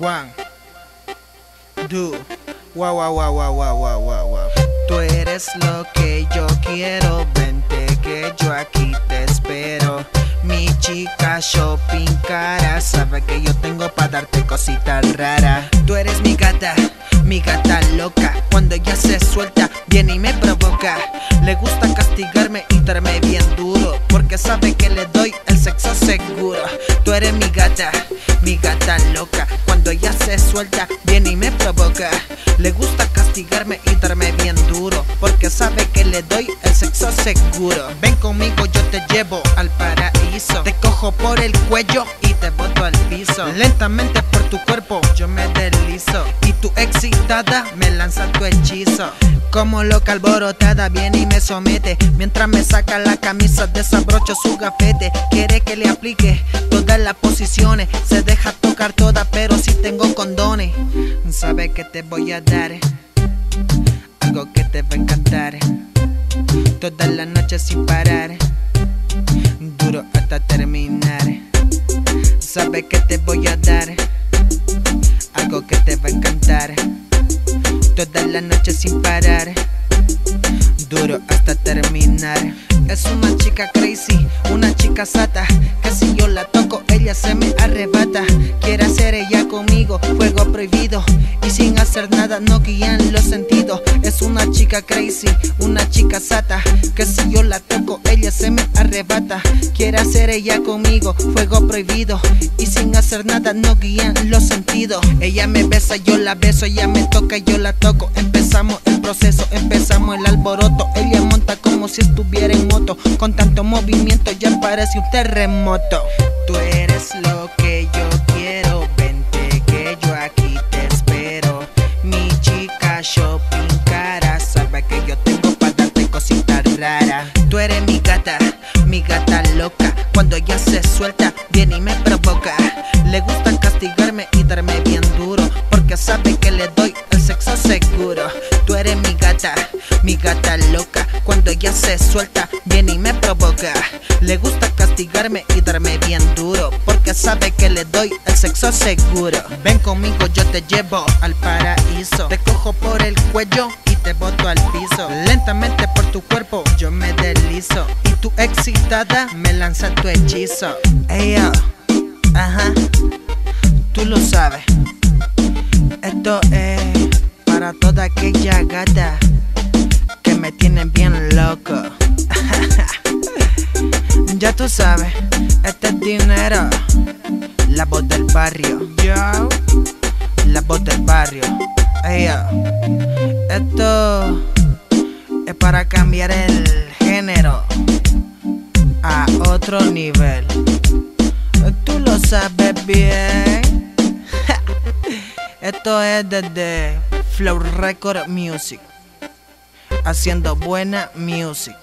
One, two, wow, wow, wow, wow, wow, wow, wow. Tú eres lo que yo quiero, vente que yo aquí te espero. Mi chica shopping cara, sabe que yo tengo para darte cositas raras. Tú eres mi gata, mi gata loca. Cuando ella se suelta, viene y me provoca. Le gusta castigarme y darme bien duro, porque sabe que le doy el sexo seguro. Tú eres mi gata, mi gata loca. Cuando ella se suelta, viene y me provoca. Le gusta castigarme y darme bien duro, porque sabe que le doy el sexo seguro. Ven conmigo, yo te llevo al paraíso. Te cojo por el cuello y te boto al piso. Lentamente por tu cuerpo yo me deslizo. Y tu excitada me lanza tu hechizo. Como loca alborotada viene y me somete. Mientras me saca la camisa, desabrocho su gafete. Quiere que le aplique todas las posiciones. Se deja tocar toda, pero si tengo condones. Sabe que te voy a dar algo que te va a encantar. Toda la noche sin parar, duro hasta terminar. Sabe que te voy a dar noche sin parar, duro hasta terminar. Es una chica crazy, una chica sata, que si yo la toco ella se me no guían los sentidos. Es una chica crazy, una chica sata, que si yo la toco ella se me arrebata. Quiere hacer ella conmigo, fuego prohibido, y sin hacer nada no guían los sentidos. Ella me besa, yo la beso, ella me toca, yo la toco. Empezamos el proceso, empezamos el alboroto. Ella monta como si estuviera en moto, con tanto movimiento ya parece un terremoto. Tú eres lo que yo Tú eres mi gata, mi gata loca. Cuando ella se suelta, viene y me provoca. Le gusta castigarme y darme bien duro, porque sabe que le doy el sexo seguro. Tú eres mi gata, mi gata loca. Cuando ella se suelta, viene y me provoca. Le gusta castigarme y darme bien duro, porque sabe que le doy el sexo seguro. Ven conmigo, yo te llevo al paraíso. Te cojo por el cuello te boto al piso. Lentamente por tu cuerpo yo me deslizo. Y tu excitada me lanza tu hechizo. Ey, yo. Ajá, tú lo sabes. Esto es para toda aquella gata que me tienen bien loco. ya tú sabes, este es dinero. La voz del barrio. Yo, la voz del barrio. Ey, yo. Esto es para cambiar el género a otro nivel. Tú lo sabes bien. Esto es desde Flow Record Music. Haciendo buena music.